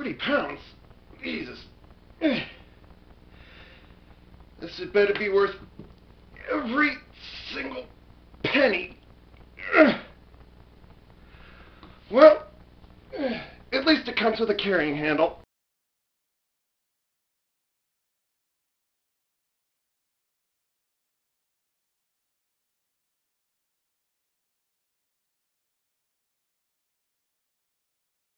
40 pounds? Jesus. This had better be worth every single penny. Well, at least it comes with a carrying handle.